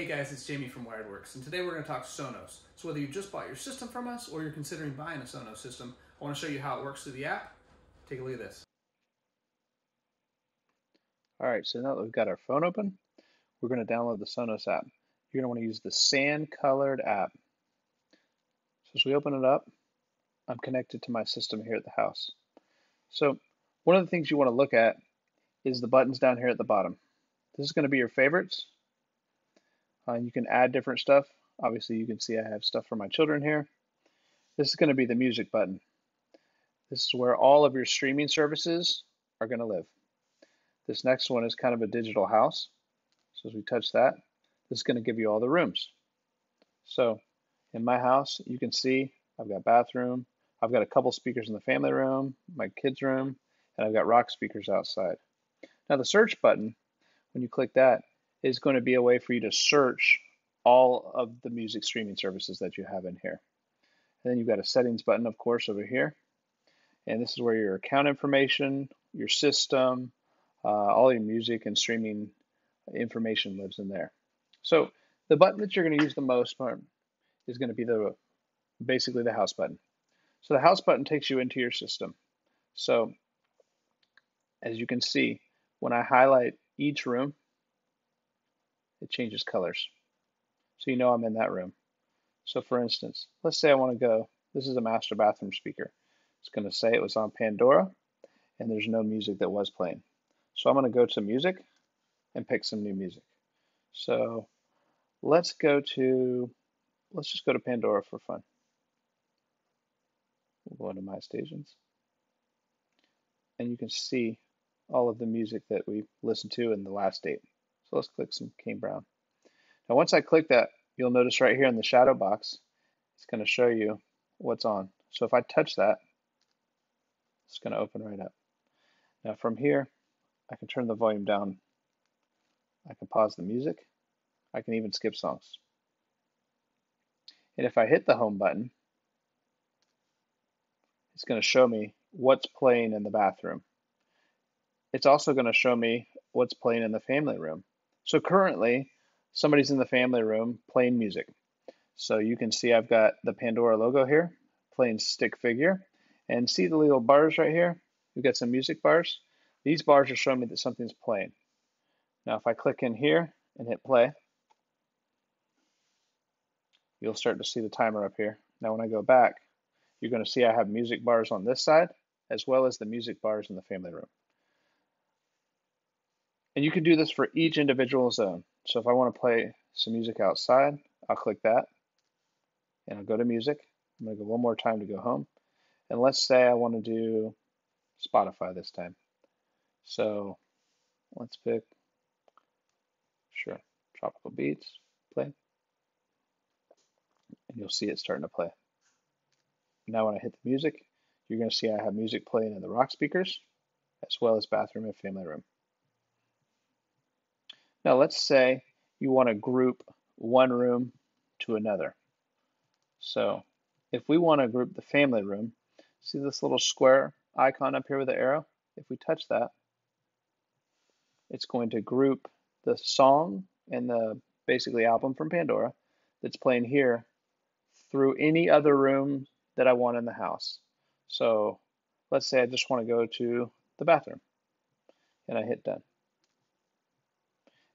Hey guys, it's Jamey from WiredWorks, and today we're going to talk Sonos. So whether you just bought your system from us or you're considering buying a Sonos system, I want to show you how it works through the app. Take a look at this. All right, so now that we've got our phone open, we're going to download the Sonos app. You're going to want to use the sand colored app. So as we open it up, I'm connected to my system here at the house. So one of the things you want to look at is the buttons down here at the bottom. This is going to be your favorites. Uh, you can add different stuff. Obviously, you can see I have stuff for my children here. This is going to be the music button. This is where all of your streaming services are going to live. This next one is kind of a digital house. So as we touch that, this is going to give you all the rooms. So in my house, you can see I've got bathroom, I've got a couple speakers in the family room, my kids' room, and I've got rock speakers outside. Now the search button, when you click that, is going to be a way for you to search all of the music streaming services that you have in here. And then you've got a settings button, of course, over here. And this is where your account information, your system, uh, all your music and streaming information lives in there. So the button that you're going to use the most is going to be the basically the house button. So the house button takes you into your system. So as you can see, when I highlight each room, it changes colors. So you know I'm in that room. So for instance, let's say I want to go, this is a master bathroom speaker. It's going to say it was on Pandora and there's no music that was playing. So I'm going to go to music and pick some new music. So let's go to, let's just go to Pandora for fun. We'll go into My Stations. And you can see all of the music that we listened to in the last date. So let's click some Kane Brown. Now once I click that, you'll notice right here in the shadow box, it's going to show you what's on. So if I touch that, it's going to open right up. Now from here, I can turn the volume down. I can pause the music. I can even skip songs. And if I hit the home button, it's going to show me what's playing in the bathroom. It's also going to show me what's playing in the family room. So currently, somebody's in the family room playing music. So you can see I've got the Pandora logo here, playing stick figure. And see the little bars right here? We've got some music bars. These bars are showing me that something's playing. Now if I click in here and hit play, you'll start to see the timer up here. Now when I go back, you're going to see I have music bars on this side, as well as the music bars in the family room. And you can do this for each individual zone. So if I want to play some music outside, I'll click that and I'll go to music. I'm going to go one more time to go home. And let's say I want to do Spotify this time. So let's pick, sure, Tropical Beats, play. And you'll see it starting to play. Now when I hit the music, you're going to see I have music playing in the rock speakers, as well as bathroom and family room. Now let's say you want to group one room to another. So if we want to group the family room, see this little square icon up here with the arrow? If we touch that, it's going to group the song and the basically album from Pandora that's playing here through any other room that I want in the house. So let's say I just want to go to the bathroom and I hit done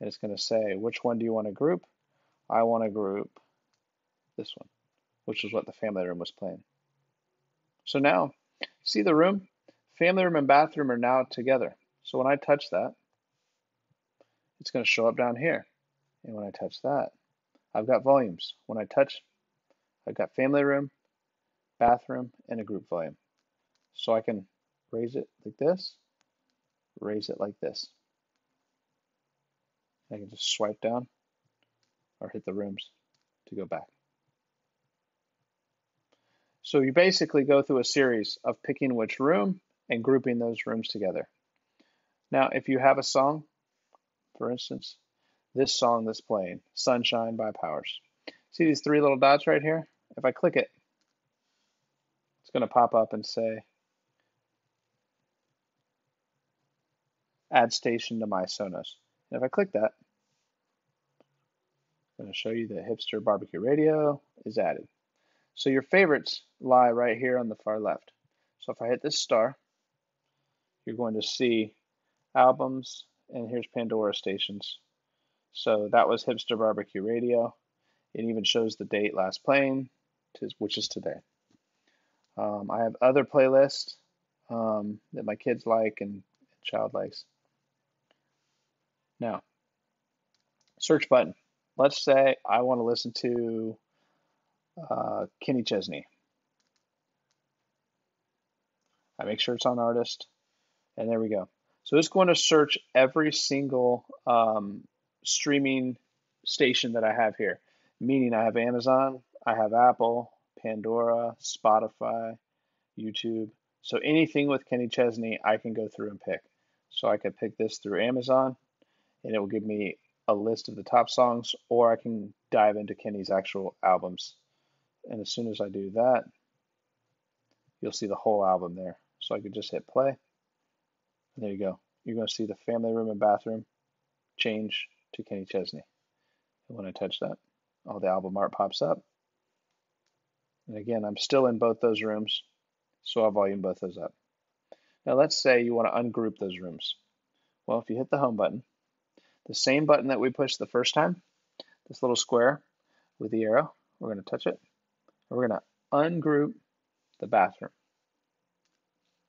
and it's going to say, which one do you want to group? I want to group this one, which is what the family room was playing. So now, see the room? Family room and bathroom are now together. So when I touch that, it's going to show up down here. And when I touch that, I've got volumes. When I touch, I've got family room, bathroom, and a group volume. So I can raise it like this, raise it like this. I can just swipe down or hit the rooms to go back. So you basically go through a series of picking which room and grouping those rooms together. Now, if you have a song, for instance, this song that's playing, Sunshine by Powers. See these three little dots right here? If I click it, it's going to pop up and say, add station to my Sonos. If I click that, I'm going to show you the hipster barbecue radio is added. So your favorites lie right here on the far left. So if I hit this star, you're going to see albums, and here's Pandora stations. So that was Hipster Barbecue Radio. It even shows the date last playing, which is today. Um, I have other playlists um, that my kids like and child likes. Now, search button. Let's say I want to listen to uh, Kenny Chesney. I make sure it's on artist, and there we go. So it's going to search every single um, streaming station that I have here, meaning I have Amazon, I have Apple, Pandora, Spotify, YouTube. So anything with Kenny Chesney, I can go through and pick. So I could pick this through Amazon, and it will give me a list of the top songs, or I can dive into Kenny's actual albums. And as soon as I do that, you'll see the whole album there. So I could just hit play. There you go. You're going to see the family room and bathroom change to Kenny Chesney. And when I touch that, all the album art pops up. And again, I'm still in both those rooms, so I'll volume both those up. Now let's say you want to ungroup those rooms. Well, if you hit the home button, the same button that we pushed the first time, this little square with the arrow, we're going to touch it. And we're going to ungroup the bathroom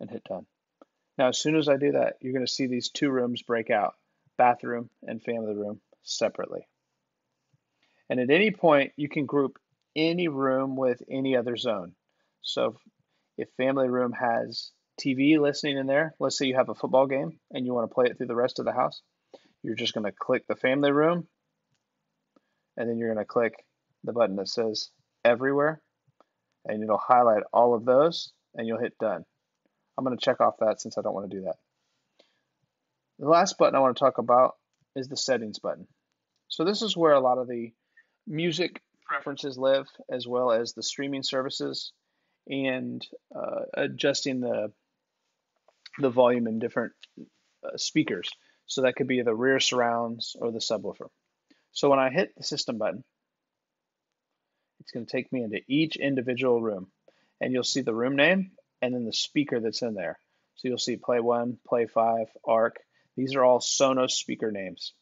and hit done. Now, as soon as I do that, you're going to see these two rooms break out, bathroom and family room separately. And at any point, you can group any room with any other zone. So if family room has TV listening in there, let's say you have a football game and you want to play it through the rest of the house, you're just going to click the family room and then you're going to click the button that says everywhere and it'll highlight all of those and you'll hit done. I'm going to check off that since I don't want to do that. The last button I want to talk about is the settings button. So this is where a lot of the music preferences live, as well as the streaming services and uh, adjusting the the volume in different uh, speakers. So that could be the rear surrounds or the subwoofer. So when I hit the system button, it's going to take me into each individual room, and you'll see the room name and then the speaker that's in there. So you'll see Play 1, Play 5, ARC. These are all Sonos speaker names.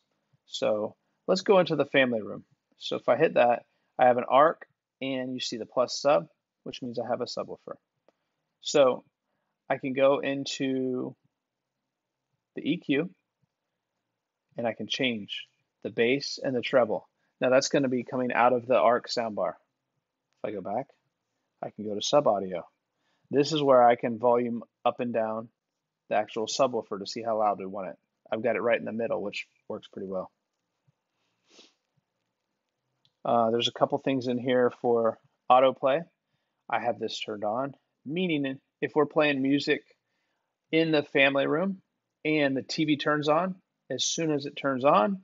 So let's go into the family room. So if I hit that, I have an ARC and you see the plus sub, which means I have a subwoofer. So I can go into the EQ and I can change the bass and the treble. Now that's going to be coming out of the ARC soundbar. If I go back, I can go to sub audio. This is where I can volume up and down the actual subwoofer to see how loud we want it. I've got it right in the middle, which works pretty well. Uh, there's a couple things in here for autoplay. I have this turned on, meaning if we're playing music in the family room and the TV turns on, as soon as it turns on,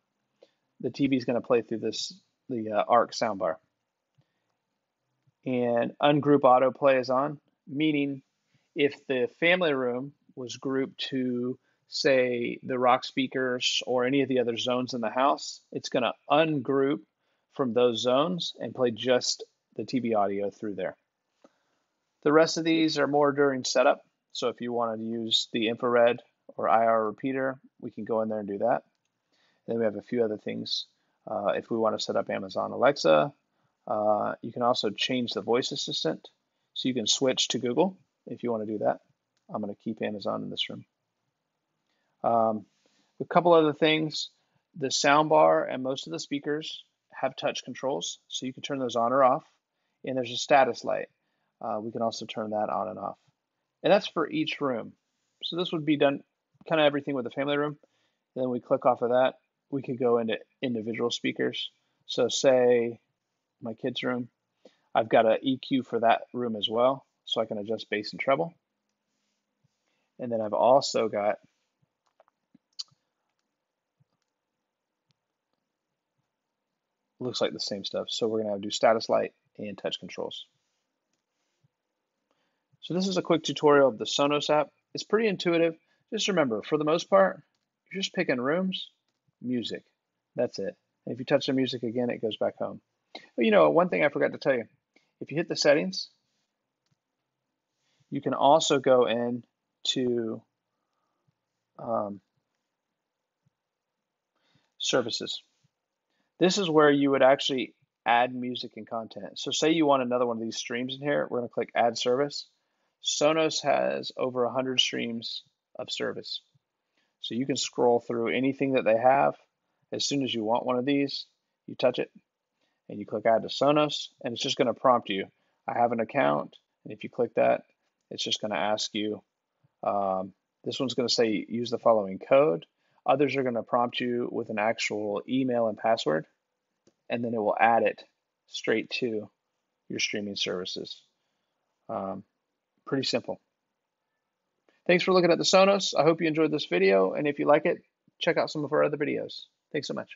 the TV is going to play through this the uh, ARC soundbar. And ungroup autoplay is on, meaning if the family room was grouped to say the rock speakers or any of the other zones in the house, it's going to ungroup from those zones and play just the TV audio through there. The rest of these are more during setup. So if you want to use the infrared or IR repeater, we can go in there and do that. Then we have a few other things. Uh, if we want to set up Amazon Alexa, uh, you can also change the voice assistant. So you can switch to Google if you want to do that. I'm going to keep Amazon in this room. Um, a couple other things. The soundbar and most of the speakers have touch controls, so you can turn those on or off. And there's a status light. Uh, we can also turn that on and off. And that's for each room. So this would be done kind of everything with the family room. Then we click off of that. We could go into individual speakers. So say my kids' room, I've got an EQ for that room as well. So I can adjust bass and treble. And then I've also got looks like the same stuff. So we're going to do status light and touch controls. So this is a quick tutorial of the Sonos app. It's pretty intuitive. Just remember, for the most part, you're just picking rooms, music. That's it. And if you touch the music again, it goes back home. But you know, one thing I forgot to tell you, if you hit the settings, you can also go in to um, services. This is where you would actually add music and content. So say you want another one of these streams in here, we're going to click add service. Sonos has over 100 streams of service. So you can scroll through anything that they have. As soon as you want one of these, you touch it and you click add to Sonos and it's just going to prompt you. I have an account and if you click that, it's just going to ask you. Um, this one's going to say use the following code. Others are going to prompt you with an actual email and password, and then it will add it straight to your streaming services. Um, pretty simple. Thanks for looking at the Sonos. I hope you enjoyed this video, and if you like it, check out some of our other videos. Thanks so much.